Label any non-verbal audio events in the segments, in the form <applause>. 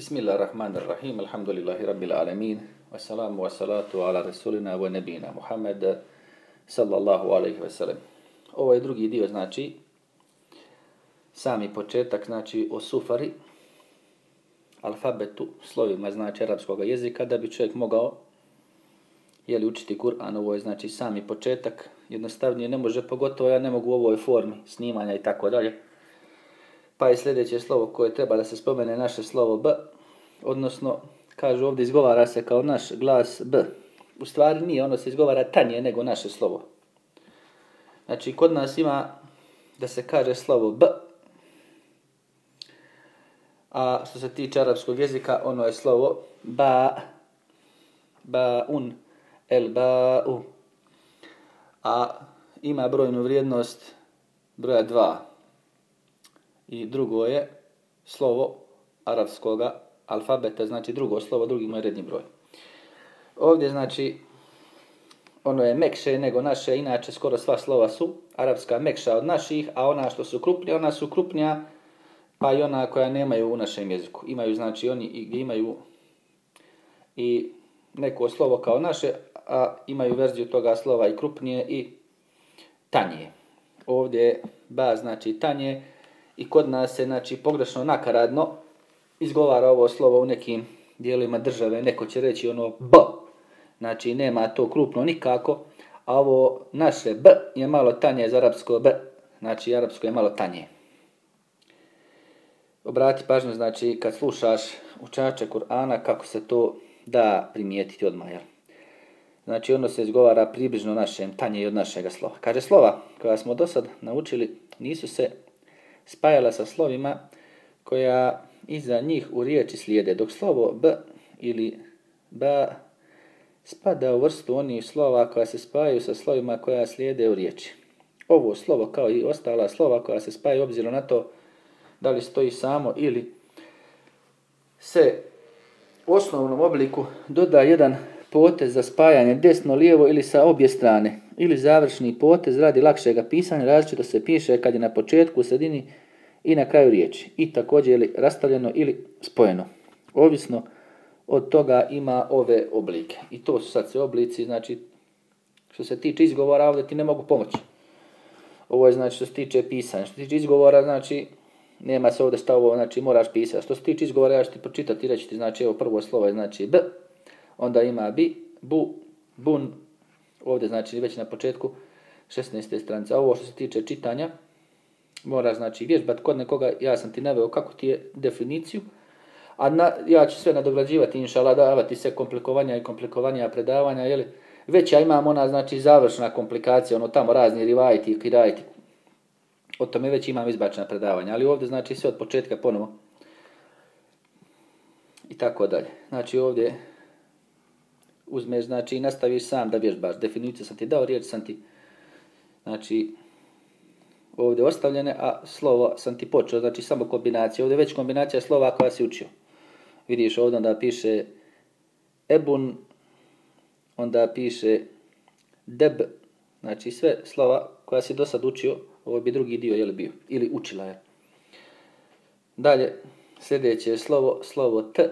Bismillahirrahmanirrahim, alhamdulillahi rabbil alamin, wassalamu wassalatu ala rasulina wa nebina Muhammed sallallahu alaihi wasallam. Ovo je drugi dio, znači, sami početak, znači, o sufari, alfabetu, slovima, znači, arapskog jezika, da bi čovjek mogao jeli, učiti Kur'an, ovo je, znači, sami početak, jednostavnije ne može, pogotovo ja ne mogu u ovoj formi snimanja i tako dalje. Pa je sljedeće slovo koje treba da se spomene naše slovo B, odnosno, kažu ovdje izgovara se kao naš glas B. U stvari nije, ono se izgovara tanje nego naše slovo. Znači, kod nas ima da se kaže slovo B, a što se tiče arapskog jezika, ono je slovo ba, ba un, el ba u. A ima brojnu vrijednost broja dva. I drugo je slovo arapskoga alfabeta, znači drugo slovo, drugi moj redni broj. Ovdje znači ono je mekše nego naše, inače skoro sva slova su arapska mekša od naših, a ona što su krupnija, ona su krupnija, pa i ona koja nemaju u našem jeziku. Imaju znači oni i imaju i neko slovo kao naše, a imaju verziju toga slova i krupnije i tanje. Ovdje ba znači tanje, i kod nas se znači pogrešno nakaradno izgovara ovo slovo u nekim dijelima države, neko će reći ono b, znači nema to krupno nikako, a ovo naše b je malo tanje za arapsko b, znači arapsko je malo tanje. Obrati pažnju, znači kad slušaš učače Kur'ana kako se to da primijetiti odmah, jel? Znači ono se izgovara približno našem, tanje i od našega slova. Kaže slova koja smo do sad naučili nisu se spajala sa slovima koja iza njih u riječi slijede, dok slovo b ili ba spada u vrstu onih slova koja se spajaju sa slovima koja slijede u riječi. Ovo slovo kao i ostala slova koja se spajaju obzirom na to da li stoji samo ili se u osnovnom obliku doda jedan potez za spajanje desno-lijevo ili sa obje strane. Ili završni potez radi lakšega pisanja, različito se piše kad je na početku, u sredini i na kraju riječi. I također je rastavljeno ili spojeno. Ovisno od toga ima ove oblike. I to su sad sve oblici, znači što se tiče izgovora ovdje ti ne mogu pomoći. Ovo je znači što se tiče pisanja. Što se tiče izgovora, znači nema se ovdje šta znači moraš pisati. Što se tiče izgovora, ja ću ti pročitati i reći ti, znači evo prvo slovo je znači B, onda ima bi, bu, bun, ovdje znači već na početku 16. stranice. Ovo što se tiče čitanja, mora znači vježbat kod nekoga, ja sam ti naveo kako ti je definiciju, a na, ja ću sve nadograđivati, inšala, davati se komplikovanja i komplikovanja predavanja, jeli? Već ja imam ona, znači, završna komplikacija, ono tamo razni rivajti, kirajti, o tome već imam izbačena predavanja, ali ovdje, znači, sve od početka ponovo. I tako dalje. Znači, ovdje uzmeš, znači, i nastaviš sam da vježbaš. Definiciju sam ti dao, riječ sam ti, znači, ovdje ostavljene, a slovo sam ti počeo, znači samo kombinacija. Ovdje je već kombinacija slova koja si učio. Vidiš ovdje onda piše ebun, onda piše deb, znači sve slova koja si do sad učio, ovo bi drugi dio je bio, ili učila je. Dalje, sljedeće je slovo, slovo t,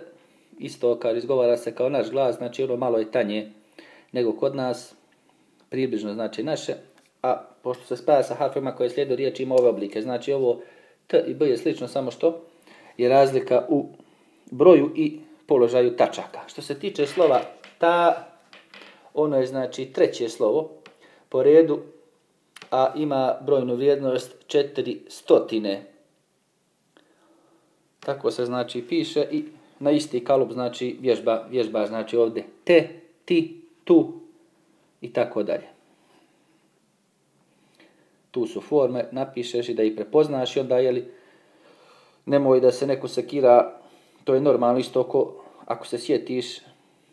isto kad izgovara se kao naš glas, znači ono malo je tanje nego kod nas, približno znači naše, a pošto se spaja sa harfima koje slijedu riječi ima ove oblike. Znači ovo T i B je slično samo što je razlika u broju i položaju tačaka. Što se tiče slova ta, ono je znači treće slovo po redu, a ima brojnu vrijednost četiri stotine. Tako se znači piše i na isti kalup znači vježba, vježba znači ovdje te, ti, tu i tako dalje tu su forme, napišeš i da ih prepoznaš i onda, jeli, nemoj da se neko sekira, to je normalno isto ako, ako se sjetiš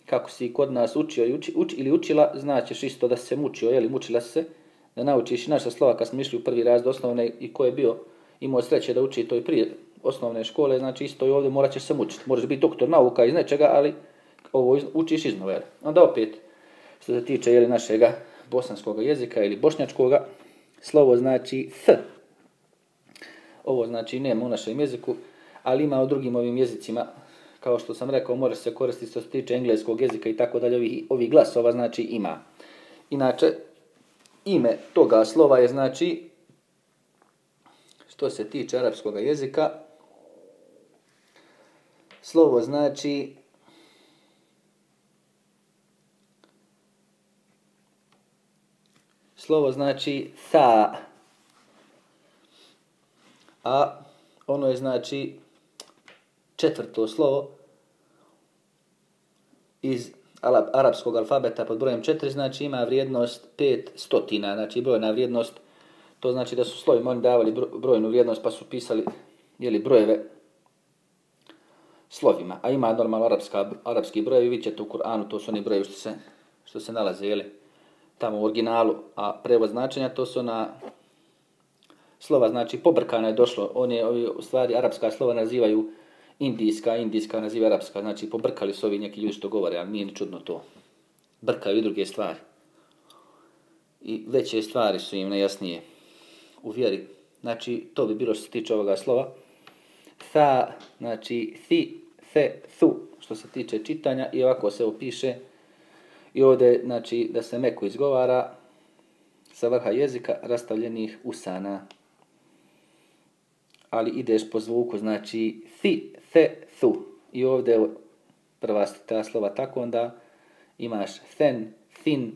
kako si kod nas učio uči, uči, ili učila, znaćeš isto da se mučio, jeli, mučila se, da naučiš i naša slova kad smo išli u prvi raz osnovne i ko je bio, imao sreće da uči to i prije osnovne škole, znači isto i ovdje morat ćeš se mučiti. Možeš biti doktor nauka iz nečega, ali ovo učiš iznova. Onda opet, što se tiče jeli, našega bosanskog jezika ili bošnjačkoga, Slovo znači th. Ovo znači nema u našem jeziku, ali ima u drugim ovim jezicima, kao što sam rekao, može se koristiti što se tiče engleskog jezika i tako dalje, ovih, ovih glasova znači ima. Inače, ime toga slova je znači, što se tiče arapskog jezika, slovo znači slovo znači tha, a ono je znači četvrto slovo iz arapskog alfabeta pod brojem 4, znači ima vrijednost 5 stotina, znači brojna vrijednost, to znači da su slovima oni davali brojnu vrijednost pa su pisali jeli, brojeve slovima, a ima normalno arapska, arapski brojevi, vi ćete u Kur'anu, to su oni brojevi što se, što se nalaze jeli, tamo u originalu, a prevod značenja to su na slova, znači pobrkano je došlo, on je, u stvari arapska slova nazivaju indijska, indijska naziva arapska, znači pobrkali su ovi neki ljudi što govore, ali nije ni čudno to. Brkaju i druge stvari. I veće stvari su im nejasnije u vjeri. Znači, to bi bilo što se tiče ovoga slova. Tha, znači, thi, the, thu, što se tiče čitanja i ovako se opiše. I ovdje, znači, da se meko izgovara sa vrha jezika rastavljenih usana. Ali ideš po zvuku, znači, thi, the, thu. I ovdje prva ta slova tako, onda imaš then, thin,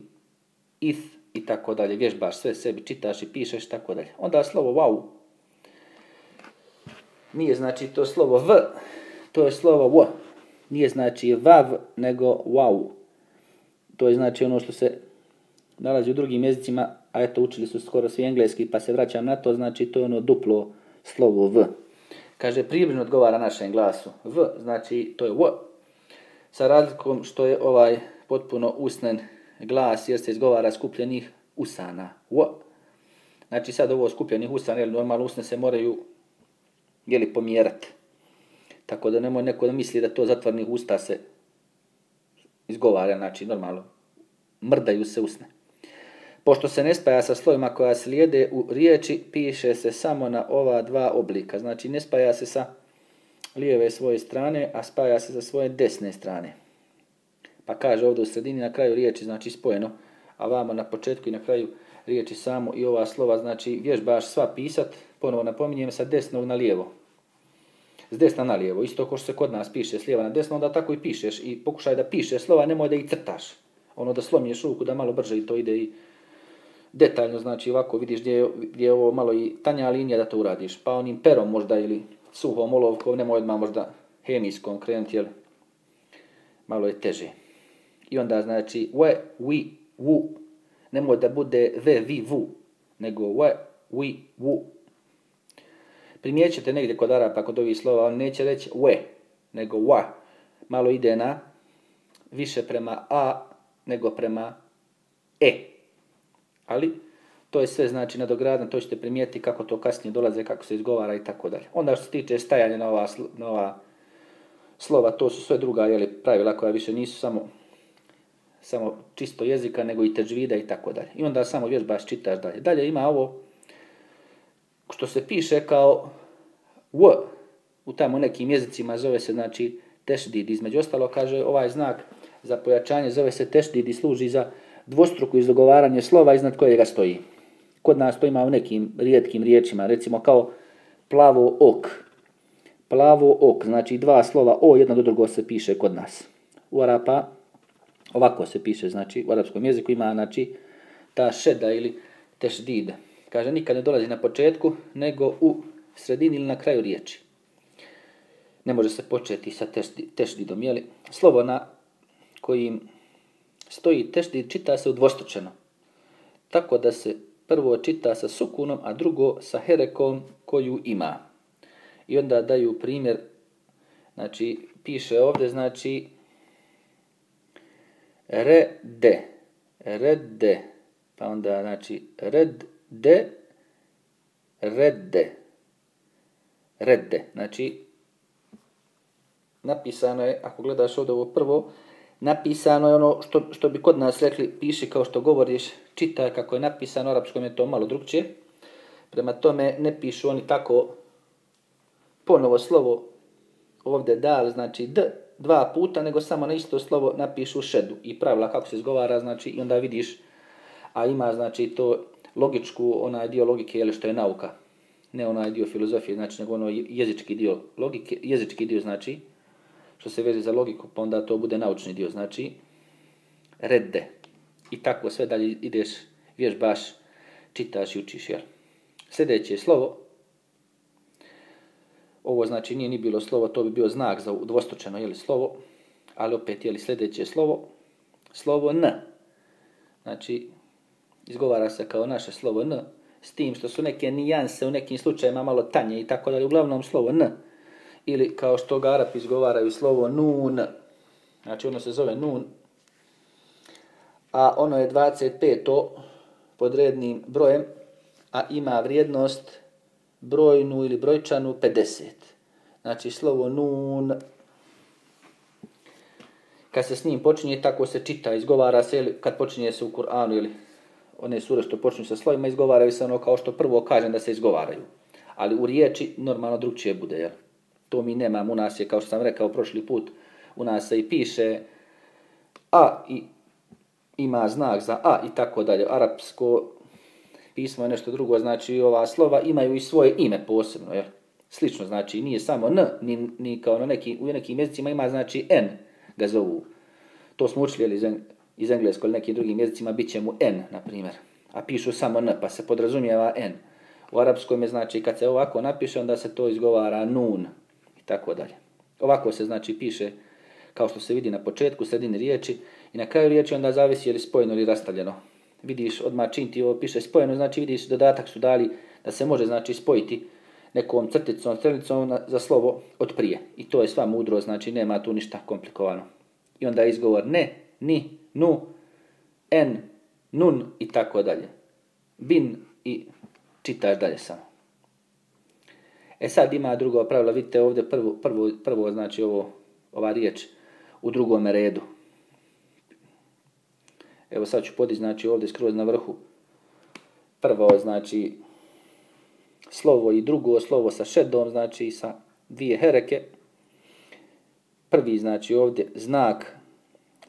ith i tako dalje. Vježbaš sve sebi, čitaš i pišeš tako dalje. Onda slovo wow. Nije znači to slovo v, to je slovo w. Nije znači vav, nego wow. To je znači ono što se nalazi u drugim jezicima, a eto učili su skoro svi engleski, pa se vraćam na to, znači to je ono duplo slovo v. Kaže, približno odgovara našem glasu. V, znači to je v. Sa razlikom što je ovaj potpuno usnen glas jer se izgovara skupljenih usana. V. Znači sad ovo skupljenih usana, jer normalno usne se moraju jeli, pomjerati. Tako da nemoj neko da misli da to zatvornih usta se izgovara, znači normalno mrdaju se usne. Pošto se ne spaja sa slovima koja slijede u riječi, piše se samo na ova dva oblika. Znači ne spaja se sa lijeve svoje strane, a spaja se sa svoje desne strane. Pa kaže ovdje u sredini na kraju riječi, znači spojeno, a vamo na početku i na kraju riječi samo i ova slova, znači vježbaš sva pisat, ponovo napominjem, sa desnog na lijevo. S desna na lijevo, isto kao što se kod nas piše s lijeva na desno, onda tako i pišeš i pokušaj da pišeš slova, nemoj da ih crtaš. Ono da slomiješ ruku, da malo brže i to ide i detaljno, znači ovako vidiš gdje, gdje je ovo malo i tanja linija da to uradiš, pa onim perom možda ili suhom olovkom, nemoj odmah možda hemijskom krenuti, jer malo je teže. I onda znači we, we, wu, nemoj da bude the, vi, vu, nego we, we, wu. Primijećete negdje kod Arapa, kod ovih slova, on neće reći we, nego wa. Malo ide na više prema a, nego prema e ali to je sve znači nadogradno, to ćete primijeti kako to kasnije dolaze, kako se izgovara i tako dalje. Onda što se tiče stajanja na ova, na ova slova, to su sve druga jeli, pravila koja više nisu samo, samo čisto jezika, nego i teđvida i tako dalje. I onda samo vježbaš, čitaš dalje. Dalje ima ovo što se piše kao w, u tamo nekim jezicima zove se znači tešdid. Između ostalo kaže ovaj znak za pojačanje zove se tešdid i služi za dvostruko izdogovaranje slova iznad kojega stoji. Kod nas to ima u nekim rijetkim riječima, recimo kao plavo ok. Plavo ok, znači dva slova o jedno do drugo se piše kod nas. U Arapa ovako se piše, znači u arapskom jeziku ima znači ta šeda ili tešdid. Kaže, nikad ne dolazi na početku, nego u sredini ili na kraju riječi. Ne može se početi sa tešdidom, jeli? Slovo na kojim stoji teštid, čita se udvostručeno. Tako da se prvo čita sa sukunom, a drugo sa herekom koju ima. I onda daju primjer, znači piše ovdje, znači rede, rede, pa onda znači red, de, redde, redde. Znači, napisano je, ako gledaš ovdje ovo prvo, napisano je ono što, što bi kod nas rekli, piši kao što govoriš, čitaj kako je napisano, arapskom je to malo drugčije. Prema tome ne pišu oni tako ponovo slovo ovdje dal, znači d, dva puta, nego samo na isto slovo napišu šedu. I pravila kako se izgovara, znači, i onda vidiš, a ima, znači, to logičku, onaj dio logike, jel, što je nauka. Ne onaj dio filozofije, znači, nego ono jezički dio logike, jezički dio, znači, što se vezi za logiku, pa onda to bude naučni dio, znači, redde. I tako sve dalje ideš, baš, čitaš i učiš, jel. Sljedeće slovo, ovo znači nije ni bilo slovo, to bi bio znak za dvostručeno jeli, slovo, ali opet je li sljedeće slovo, slovo n. Znači, izgovara se kao naše slovo n, s tim što su neke nijanse u nekim slučajima malo tanje i tako dalje, uglavnom slovo n. Ili kao što ga Arapi izgovaraju slovo nun, znači ono se zove nun, a ono je 25. pod rednim brojem, a ima vrijednost brojnu ili brojčanu 50. Znači slovo nun, kad se s njim počinje, tako se čita, izgovara se, kad počinje se u Kur'anu ili one sure što počinju sa slovima, izgovaraju se ono kao što prvo kažem da se izgovaraju. Ali u riječi normalno drugčije bude, jel? To mi nemamo, u nas je, kao što sam rekao prošli put, u nas se i piše a i ima znak za a i tako dalje. Arapsko pismo je nešto drugo, znači ova slova imaju i svoje ime posebno, jel? Slično, znači nije samo n, ni, ni kao na neki, u nekim jezicima ima znači n, ga zovu. To smo učili iz, iz engleskog ili nekim drugim jezicima, bit će mu n, na primjer. A pišu samo n, pa se podrazumijeva n. U arapskom je znači kad se ovako napiše, onda se to izgovara nun i tako dalje. Ovako se znači piše kao što se vidi na početku, sredini riječi i na kraju riječi onda zavisi je li spojeno ili rastavljeno vidiš odmah čim ti ovo piše spojeno, znači vidiš dodatak su dali da se može znači spojiti nekom crticom, strelicom za slovo od prije. I to je sva mudro, znači nema tu ništa komplikovano. I onda je izgovor ne, ni, nu, en, nun i tako dalje. Bin i čitaš dalje samo. E sad ima drugo pravilo, vidite ovdje prvo, prvo, prvo znači ovo, ova riječ u drugom redu. Evo sad ću podići znači ovdje skroz na vrhu. Prvo znači slovo i drugo slovo sa šedom, znači sa dvije hereke. Prvi znači ovdje znak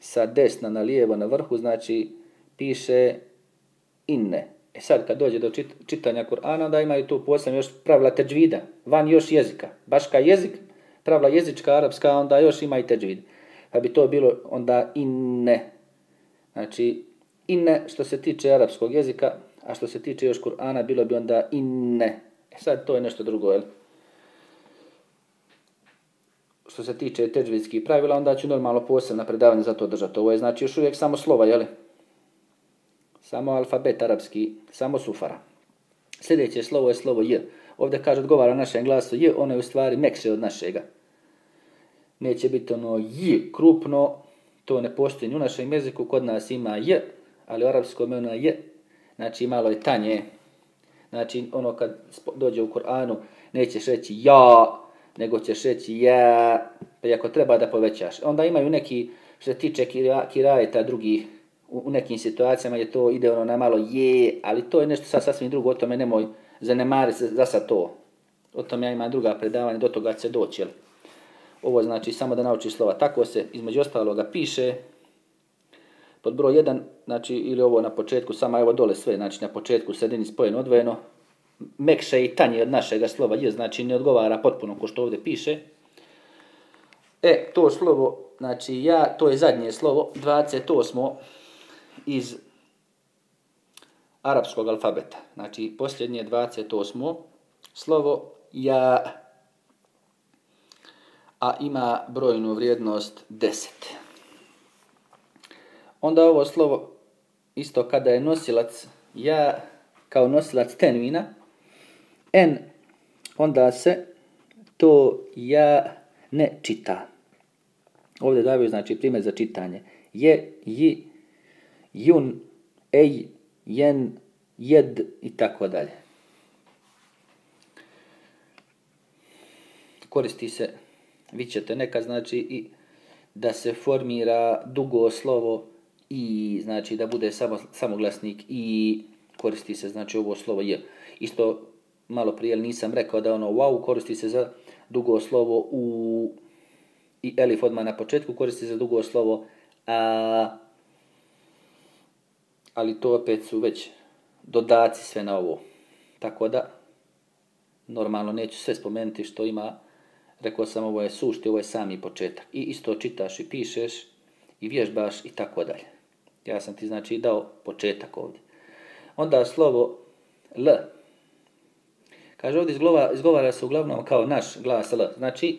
sa desna na lijevo na vrhu, znači piše inne. E sad kad dođe do čitanja Kur'ana, da imaju tu posebno još pravila teđvida, van još jezika. Baš kao jezik, pravila jezička, arapska, onda još ima i teđvid. Pa bi to bilo onda inne. Znači, inne što se tiče arapskog jezika, a što se tiče još Kur'ana, bilo bi onda inne. E sad, to je nešto drugo, jel? Što se tiče teđvidskih pravila, onda ću normalno posebno predavanje za to držati. Ovo je znači još uvijek samo slova, jel? Samo alfabet arapski, samo sufara. Sljedeće slovo je slovo J. Ovdje kaže, odgovara našem glasu J, ono je u stvari mekše od našega. Neće biti ono J krupno, to ne postoji u našem jeziku, kod nas ima j, ali u arapskom ono je, znači malo je tanje. Znači ono kad dođe u Koranu nećeš reći ja, nego ćeš reći ja, ako treba da povećaš. Onda imaju neki, što se tiče kirajeta drugih, u, nekim situacijama je to ide ono na malo je, ali to je nešto sad sasvim drugo, o tome nemoj zanemariti se za sad to. O tome ja imam druga predavanja, do toga će doći. Ovo znači samo da nauči slova. Tako se između ostaloga piše pod broj 1, znači ili ovo na početku, samo evo dole sve, znači na početku sredini spojeno odvojeno, mekše i tanje od našega slova je, znači ne odgovara potpuno ko što ovdje piše. E, to slovo, znači ja, to je zadnje slovo, 28. iz arapskog alfabeta. Znači posljednje 28. slovo ja a ima brojnu vrijednost 10. Onda ovo slovo, isto kada je nosilac ja kao nosilac tenvina, n, onda se to ja ne čita. Ovdje daju znači primjer za čitanje. Je, ji, jun, ej, jen, jed i tako dalje. Koristi se vi ćete neka znači i da se formira dugo slovo i znači da bude samo, samoglasnik i koristi se znači ovo slovo je. Isto malo prije nisam rekao da ono wow koristi se za dugo slovo u i elif odmah na početku koristi za dugo slovo a, ali to opet su već dodaci sve na ovo. Tako da, normalno neću sve spomenuti što ima, rekao sam ovo je sušti, ovo je sami početak. I isto čitaš i pišeš i vježbaš i tako dalje. Ja sam ti znači dao početak ovdje. Onda slovo L. Kaže ovdje izgovara, izgovara se uglavnom kao naš glas L. Znači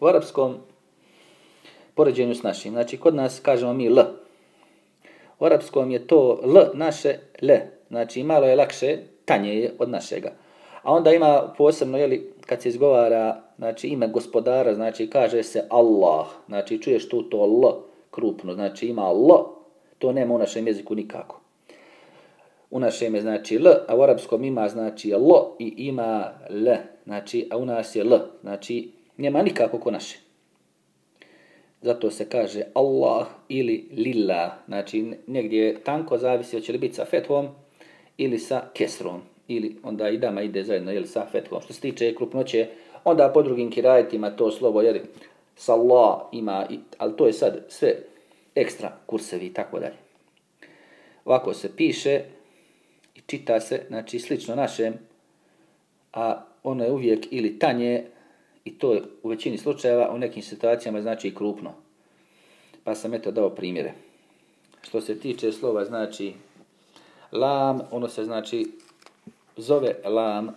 u arapskom poređenju s našim. Znači kod nas kažemo mi L. U arapskom je to L naše L. Znači malo je lakše, tanje je od našega. A onda ima posebno, jeli, kad se izgovara znači, ime gospodara, znači kaže se Allah. Znači čuješ tu to L krupno, znači ima L. To nema u našem jeziku nikako. U našem je znači L, a u arapskom ima znači L i ima L. Znači, a u nas je L. Znači, nema nikako ko naše. Zato se kaže Allah ili lillah. Znači, negdje tanko zavisi hoće li biti sa fetvom ili sa kesrom. Ili onda i dama ide zajedno ili sa fetvom. Što se tiče krupnoće, onda po drugim kirajetima to slovo, jer Allah ima, ali to je sad sve ekstra kursevi i tako dalje. Ovako se piše i čita se, znači slično našem, a ono je uvijek ili tanje, i to je u većini slučajeva, u nekim situacijama znači i krupno. Pa sam eto dao primjere. Što se tiče slova znači lam, ono se znači zove lam,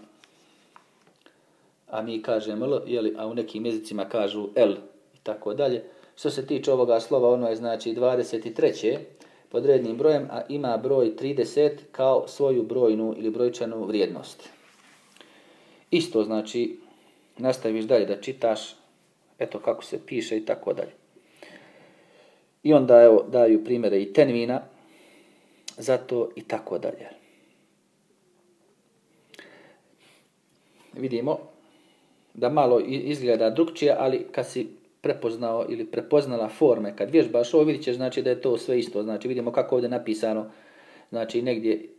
a mi kažemo l, jeli, a u nekim jezicima kažu l i tako dalje. Što se tiče ovoga slova, ono je znači 23. pod rednim brojem, a ima broj 30 kao svoju brojnu ili brojčanu vrijednost. Isto znači, nastaviš dalje da čitaš, eto kako se piše i tako dalje. I onda evo, daju primjere i tenvina, zato i tako dalje. Vidimo da malo izgleda drugčije, ali kad si prepoznao ili prepoznala forme, kad vježbaš ovo vidit ćeš znači da je to sve isto. Znači vidimo kako ovdje napisano, znači negdje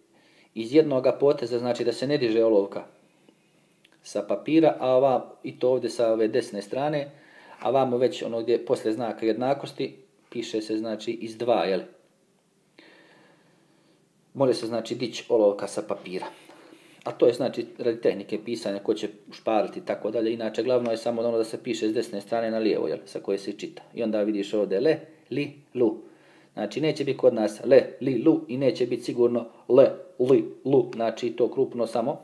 iz jednoga poteza, znači da se ne diže olovka sa papira, a ova, i to ovdje sa ove desne strane, a vamo već ono gdje posle znaka jednakosti piše se znači iz dva, jel? Može se znači dići olovka sa papira. A to je znači radi tehnike pisanja ko će špariti i tako dalje. Inače glavno je samo ono da se piše s desne strane na lijevo, jel, sa koje se čita. I onda vidiš ovdje le, li, lu. Znači neće biti kod nas le, li, lu i neće biti sigurno le, li, lu. Znači to krupno samo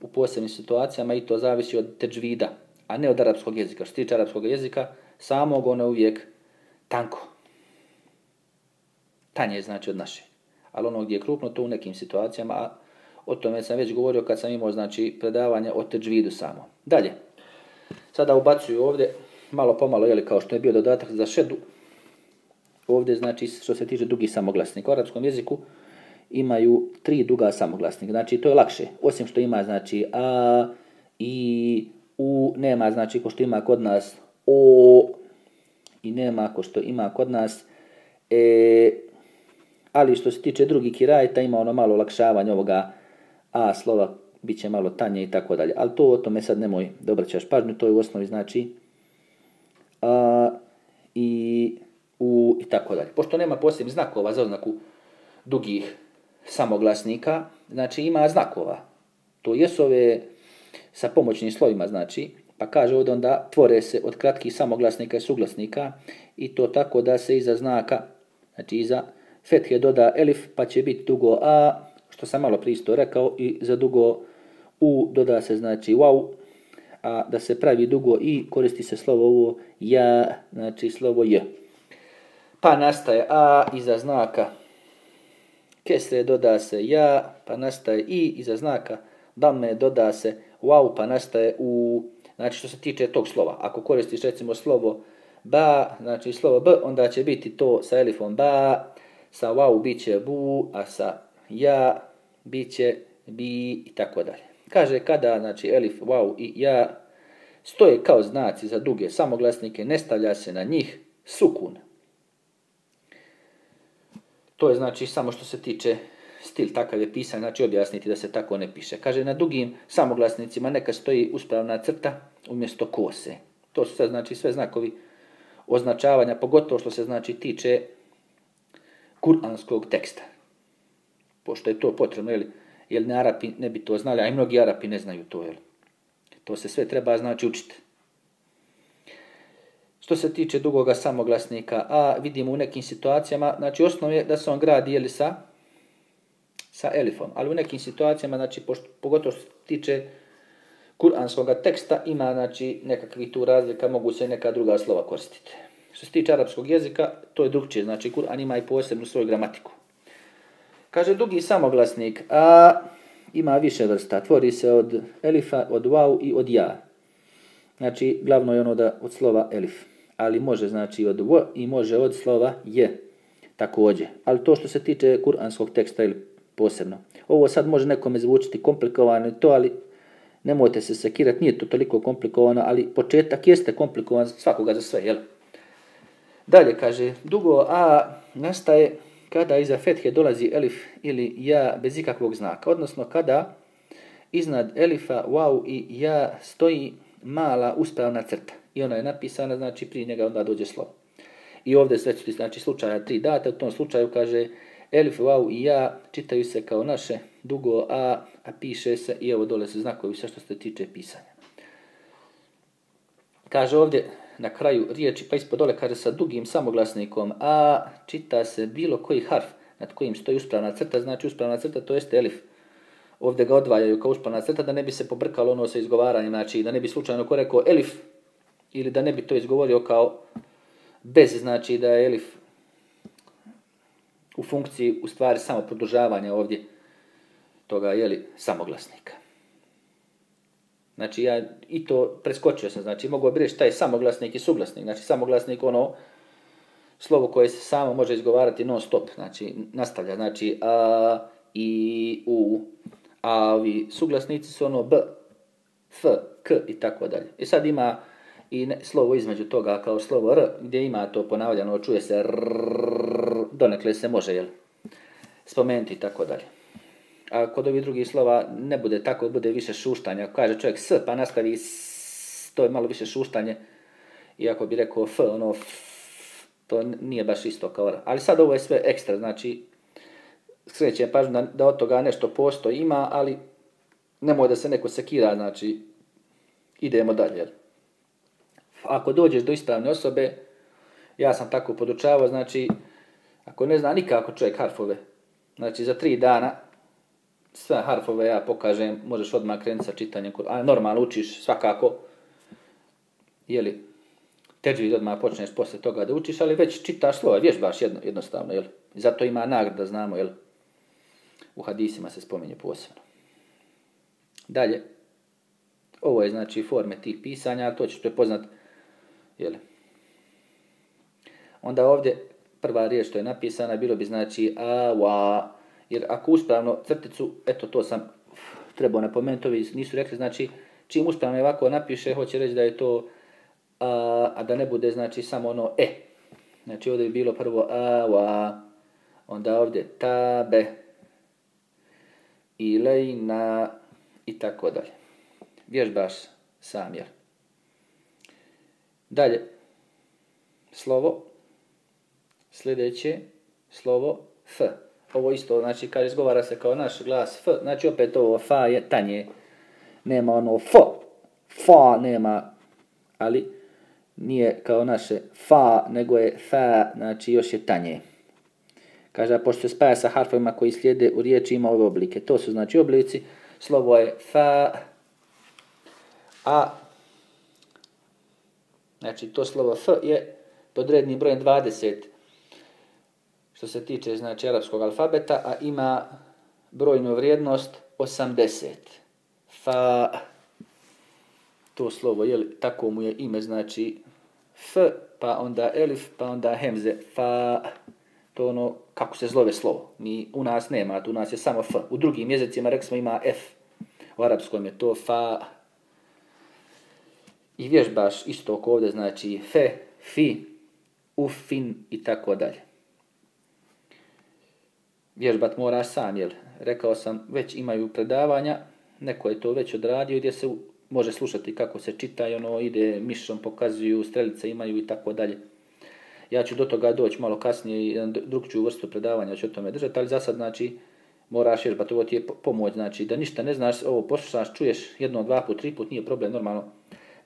u posebnim situacijama i to zavisi od teđvida, a ne od arapskog jezika. Što tiče arapskog jezika, samog ono uvijek tanko. Tanje znači od naše. Ali ono gdje je krupno, to u nekim situacijama, a o tome sam već govorio kad sam imao znači, predavanje o teđvidu samo. Dalje. Sada ubacuju ovdje, malo pomalo, jeli, kao što je bio dodatak za šedu, ovdje znači što se tiče dugi samoglasnik. U arapskom jeziku imaju tri duga samoglasnika. Znači to je lakše. Osim što ima znači a, i, u, nema znači ko što ima kod nas o i nema ko što ima kod nas e, ali što se tiče drugih kirajta ima ono malo olakšavanje ovoga a slova bit će malo tanje i tako dalje. Ali to o tome sad nemoj da obraćaš pažnju, to je u osnovi znači a, i u i tako dalje. Pošto nema posebnih znakova za oznaku dugih samoglasnika, znači ima znakova. To jesu ove sa pomoćnim slovima, znači, pa kaže ovdje onda tvore se od kratkih samoglasnika i suglasnika i to tako da se iza znaka, znači iza fethe doda elif, pa će biti dugo a, što sam malo pristo rekao, i za dugo u doda se znači wow, a da se pravi dugo i koristi se slovo ovo ja, znači slovo j. Pa nastaje a iza znaka kesre doda se ja, pa nastaje i iza znaka dame doda se wow, pa nastaje u, znači što se tiče tog slova. Ako koristiš recimo slovo ba, znači slovo b, onda će biti to sa elifom ba, sa wow bit će bu, a sa ja bit će bi i tako dalje. Kaže kada znači elif, wow i ja stoje kao znaci za duge samoglasnike, ne stavlja se na njih sukun. To je znači samo što se tiče stil takav je pisan, znači objasniti da se tako ne piše. Kaže, na dugim samoglasnicima neka stoji uspravna crta umjesto kose. To su sve, znači, sve znakovi označavanja, pogotovo što se znači tiče kuranskog teksta. Pošto je to potrebno, jel, jel ne Arapi ne bi to znali, a i mnogi Arapi ne znaju to, jel. To se sve treba znači učiti. Što se tiče dugoga samoglasnika, a vidimo u nekim situacijama, znači osnov je da se on gradi jeli sa, sa elifom, ali u nekim situacijama, znači pošto, pogotovo što se tiče kuranskog teksta, ima znači nekakvih tu razlika, mogu se neka druga slova koristiti. Što se tiče arapskog jezika, to je drugčije, znači Kur'an ima i posebnu svoju gramatiku. Kaže dugi samoglasnik, a ima više vrsta, tvori se od elifa, od wow i od ja. Znači, glavno je ono da od slova elif ali može znači od v i može od slova je također. Ali to što se tiče kuranskog teksta ili posebno. Ovo sad može nekome zvučiti komplikovano to, ali nemojte se sekirati, nije to toliko komplikovano, ali početak jeste komplikovan svakoga za sve, jel? Dalje kaže, dugo a nastaje kada iza fethe dolazi elif ili ja bez ikakvog znaka, odnosno kada iznad elifa, wow i ja stoji mala uspravna crta i ona je napisana, znači prije njega onda dođe slovo. I ovdje sve su znači, slučaja tri date, u tom slučaju kaže Elif, Wow i ja čitaju se kao naše dugo A, a piše se i evo dole su znakovi sve što se tiče pisanja. Kaže ovdje na kraju riječi, pa ispod dole kaže sa dugim samoglasnikom A, čita se bilo koji harf nad kojim stoji uspravna crta, znači uspravna crta to jeste Elif. Ovdje ga odvajaju kao uspravna crta da ne bi se pobrkalo ono sa izgovaranjem, znači da ne bi slučajno ko rekao Elif, ili da ne bi to izgovorio kao bez, znači da je elif u funkciji u stvari samo produžavanja ovdje toga jeli, samoglasnika. Znači ja i to preskočio sam, znači mogu bi reći taj samoglasnik i suglasnik. Znači samoglasnik ono slovo koje se samo može izgovarati non stop, znači nastavlja, znači a, i, u, a ovi suglasnici su ono b, f, k i tako dalje. I sad ima i ne, slovo između toga kao slovo r, gdje ima to ponavljano, čuje se rrrr, donekle se može jel, spomenuti i tako dalje. A kod ovih drugih slova ne bude tako, bude više šuštanja. Ako kaže čovjek s, pa nastavi s, to je malo više šuštanje. Iako bi rekao f, ono f, to nije baš isto kao r. Ali sad ovo je sve ekstra, znači skreće pažnju da, da od toga nešto postoji ima, ali nemoj da se neko sekira, znači idemo dalje. Ako dođeš do ispravne osobe, ja sam tako podučavao, znači, ako ne zna nikako čovjek harfove, znači za tri dana sve harfove ja pokažem, možeš odmah krenuti sa čitanjem, a normalno učiš svakako, jeli, teđvid odmah počneš posle toga da učiš, ali već čitaš slova, vježbaš jedno, jednostavno, jel? Zato ima nagrada, znamo, jel? U hadisima se spominje posebno. Dalje, ovo je znači forme tih pisanja, to ćeš prepoznat Jel? Onda ovdje prva riječ što je napisana bilo bi znači a, wa, jer ako uspravno crticu, eto to sam trebao napomenuti, ovi nisu rekli, znači čim uspravno ovako napiše, hoće reći da je to a, a da ne bude znači samo ono e. Znači ovdje bi bilo prvo a, wa, onda ovdje tabe, ilejna i tako dalje. Vježbaš sam, jel? Dalje, slovo, sljedeće, slovo F. Ovo isto, znači, kad izgovara se kao naš glas F, znači opet ovo fa je tanje. Nema ono F, fa nema, ali nije kao naše fa, nego je fa, znači još je tanje. Kaže, pošto se spaja sa harfovima koji slijede u riječi ima ove oblike. To su znači oblici, slovo je fa, a Znači, to slovo F je pod rednim brojem 20 što se tiče znači, arapskog alfabeta, a ima brojnu vrijednost 80. Fa, to slovo, je tako mu je ime, znači F, pa onda elif, pa onda hemze, fa, to ono, kako se zlove slovo. Mi, u nas nema, u nas je samo F. U drugim jezicima, rekli smo, ima F. U arapskom je to fa, i vježbaš isto oko ovdje, znači fe, fi, ufin i tako dalje. Vježbat moraš sam, jel? Rekao sam, već imaju predavanja, neko je to već odradio gdje se može slušati kako se čita i ono ide mišom, pokazuju, strelice imaju i tako dalje. Ja ću do toga doći malo kasnije i ću vrstu predavanja ću o tome držati, ali za sad znači moraš vježbati, ovo ti je pomoć, znači da ništa ne znaš, ovo poslušaš, čuješ jedno, dva put, tri put, nije problem, normalno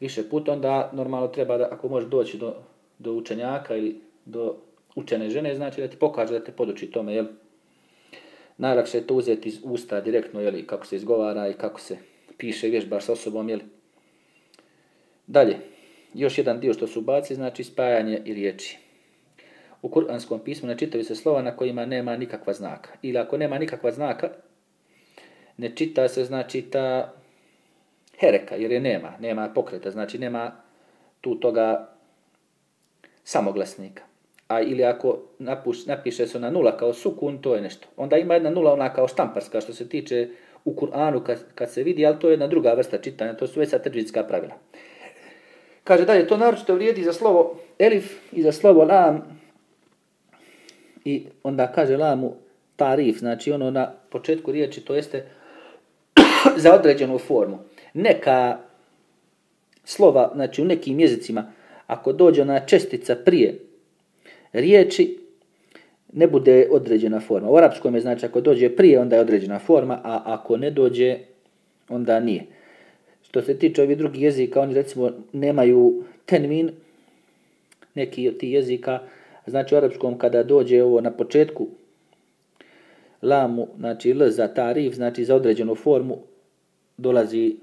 više puta, onda normalno treba ako možeš doći do, do učenjaka ili do učene žene, znači da ti pokaže da te poduči tome, jel? Najlakše je to uzeti iz usta direktno, jel, kako se izgovara i kako se piše vježbaš sa osobom, jel? Dalje, još jedan dio što su baci, znači spajanje i riječi. U kuranskom pismu ne čitaju se slova na kojima nema nikakva znaka. Ili ako nema nikakva znaka, ne čita se znači ta hereka, jer je nema, nema pokreta, znači nema tu toga samoglasnika. A ili ako napuš, napiše se na nula kao sukun, to je nešto. Onda ima jedna nula ona kao štamparska što se tiče u Kur'anu kad, kad se vidi, ali to je jedna druga vrsta čitanja, to su već satržitska pravila. Kaže dalje, to naročito vrijedi za slovo elif i za slovo lam. I onda kaže lamu tarif, znači ono na početku riječi, to jeste <coughs> za određenu formu. Neka slova, znači u nekim jezicima, ako dođe na čestica prije riječi, ne bude određena forma. U arapskom je znači ako dođe prije, onda je određena forma, a ako ne dođe, onda nije. Što se tiče ovih drugih jezika, oni recimo nemaju tenmin, neki od tih jezika, znači u arapskom kada dođe ovo na početku lamu, znači l za tarif, znači za određenu formu, dolazi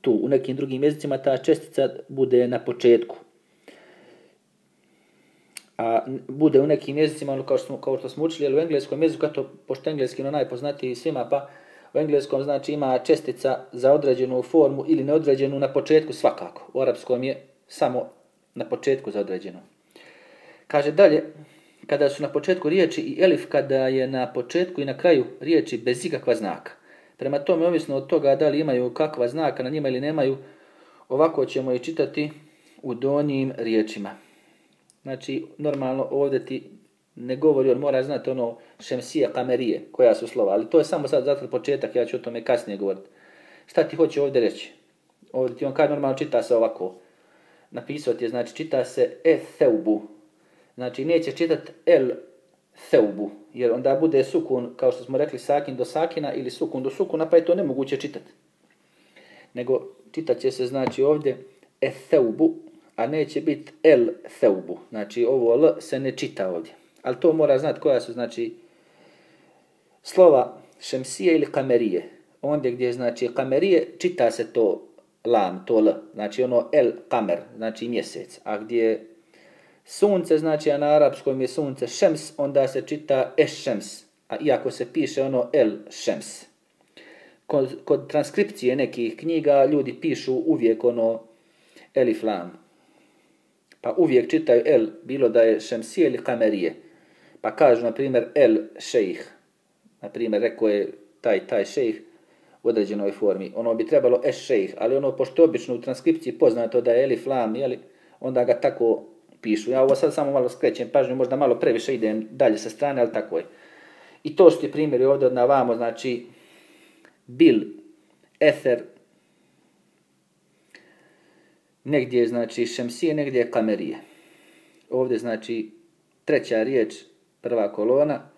tu. U nekim drugim jezicima ta čestica bude na početku a bude u nekim jezicima, ono kao što, smo, kao što smo učili, ali u engleskom jeziku, to pošto engleski je najpoznatiji svima, pa u engleskom znači ima čestica za određenu formu ili neodređenu na početku svakako. U arapskom je samo na početku za određenu. Kaže dalje, kada su na početku riječi i elif, kada je na početku i na kraju riječi bez ikakva znaka. Prema tome, ovisno od toga da li imaju kakva znaka na njima ili nemaju, ovako ćemo i čitati u donjim riječima. Znači, normalno ovdje ti ne govori, on mora znati ono šemsije, kamerije, koja su slova, ali to je samo sad zato početak, ja ću o tome kasnije govoriti. Šta ti hoće ovdje reći? Ovdje ti on kaže normalno čita se ovako. Napisao ti je, znači čita se e theubu. Znači neće čitati el theubu, jer onda bude sukun, kao što smo rekli, sakin do sakina ili sukun do sukuna, pa je to nemoguće čitati. Nego čitat će se, znači ovdje e theubu, a neće biti el theubu. Znači ovo l se ne čita ovdje. Ali to mora znati koja su znači slova šemsije ili kamerije. Ondje gdje znači kamerije čita se to lam, to l. Znači ono el kamer, znači mjesec. A gdje sunce, znači a na arapskom je sunce šems, onda se čita es šems. A iako se piše ono el šems. Kod, kod transkripcije nekih knjiga ljudi pišu uvijek ono elif lam pa uvijek čitaju el, bilo da je šemsije ili kamerije. Pa kažu, na primjer, el šejh. Na primjer, rekao je taj, taj šejh u određenoj formi. Ono bi trebalo es šejh, ali ono, pošto obično u transkripciji poznato da je elif lam, jeli, onda ga tako pišu. Ja ovo sad samo malo skrećem pažnju, možda malo previše idem dalje sa strane, ali tako je. I to su ti primjeri ovdje od na vamo, znači, bil, ether, negdje je znači šemsije, negdje je kamerije. Ovdje znači treća riječ, prva kolona,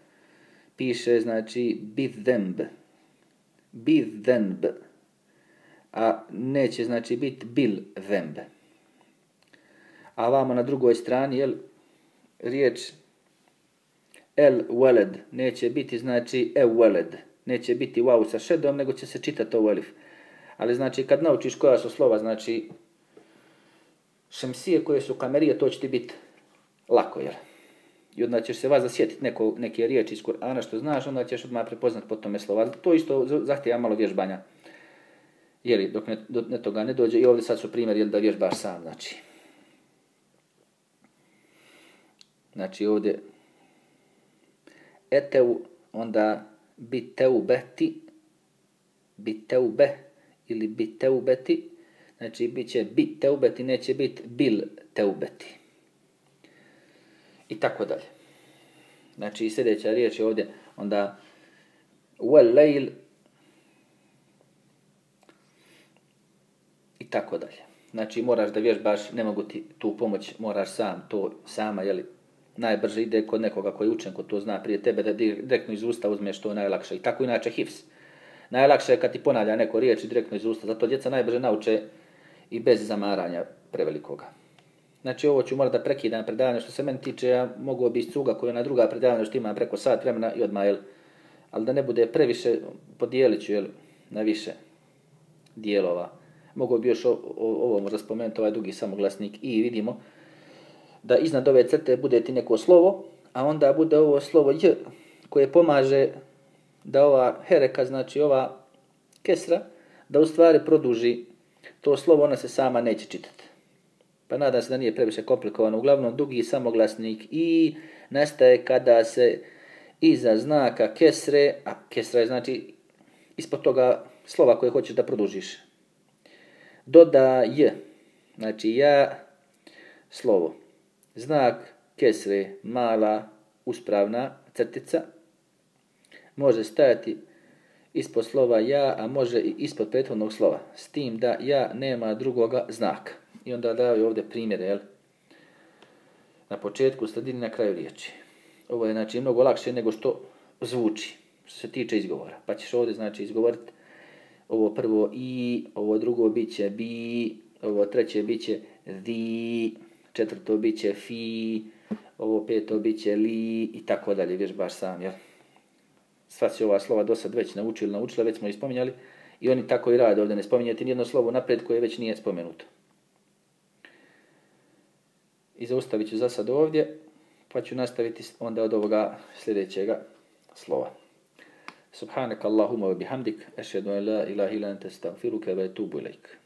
piše znači bidhemb. Bidhemb. A neće znači biti bil. A vamo na drugoj strani, jel, riječ el weled neće biti znači e weled. Neće biti wow sa šedom, nego će se čitati o elif. Ali znači kad naučiš koja su slova, znači šemsije koje su kamerije, to će ti biti lako, jer I onda ćeš se vas zasjetiti neko, neke riječi iz Kur'ana što znaš, onda ćeš odmah prepoznat po tome slova. To isto zahtjeva malo vježbanja. Jeli, dok ne, do, ne toga ne dođe. I ovdje sad su primjer, jel da vježbaš sam, znači. Znači ovdje eteu, onda biteu beti, biteu be, ili biteu beti, Znači, bit će bit teubeti, neće bit bil teubeti. I tako dalje. Znači, sljedeća riječ je ovdje, onda wal lejl i tako dalje. Znači moraš da vježbaš, ne mogu ti tu pomoć, moraš sam to sama, jeli, najbrže ide kod nekoga koji je učen, ko to zna prije tebe, da direktno iz usta uzmeš to najlakše. I tako inače hifs. Najlakše je kad ti ponavlja neko riječ direktno iz usta, zato djeca najbrže nauče i bez zamaranja prevelikoga. Znači ovo ću morati da prekidam predavanje što se meni tiče, ja mogu bi cuga koju na druga predavanja što imam preko sat vremena i odmah, jel, ali da ne bude previše, podijelit ću jel, na više dijelova. Mogu bi još ovo možda spomenuti, ovaj dugi samoglasnik i vidimo da iznad ove crte bude ti neko slovo, a onda bude ovo slovo j koje pomaže da ova hereka, znači ova kesra, da u stvari produži to slovo, ona se sama neće čitati. Pa nadam se da nije previše komplikovano. Uglavnom, dugi samoglasnik i nastaje kada se iza znaka kesre, a kesra je znači ispod toga slova koje hoćeš da produžiš. Doda j, znači ja, slovo. Znak kesre, mala, uspravna crtica, može stajati ispod slova ja, a može i ispod prethodnog slova. S tim da ja nema drugoga znaka. I onda daju ovdje primjere, jel? Na početku, sredini, na kraju riječi. Ovo je znači mnogo lakše nego što zvuči, što se tiče izgovora. Pa ćeš ovdje znači izgovoriti ovo prvo i, ovo drugo bit će bi, ovo treće bit će di, četvrto bit će fi, ovo peto bit će li i tako dalje, vježbaš sam, jel? Sva si ova slova do sad već naučili, naučila, već smo ih spominjali i oni tako i rade ovdje, ne spominjati nijedno slovo napred koje već nije spomenuto. I zaustavit ću za sad ovdje, pa ću nastaviti onda od ovoga sljedećega slova. Subhanak Allahumma wa bihamdik, ashhadu an la ilaha illa anta astaghfiruka wa atubu ilaik.